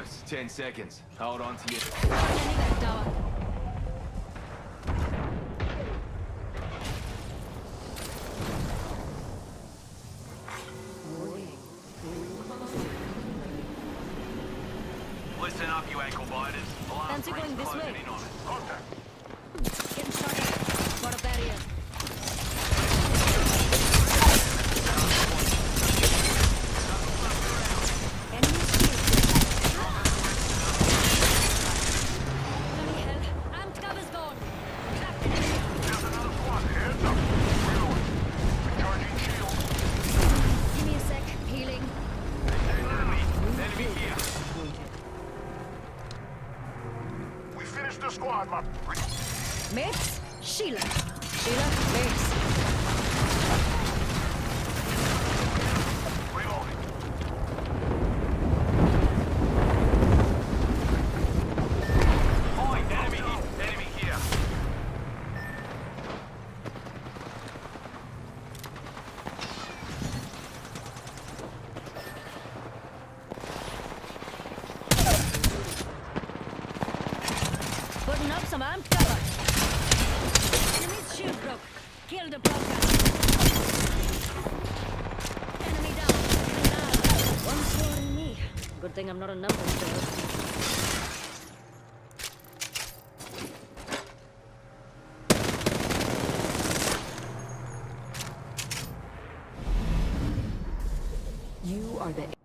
arrives. Ten seconds. Hold on to your... Sending back tower. Listen up, you ankle biters. Alarm going this way. Contact. My... Mates, Sheila. Sheila, mates. Putting up some cover. Enemy's shield broke. A blocker. Enemy down. One score in me. Good thing I'm not a number still. You are the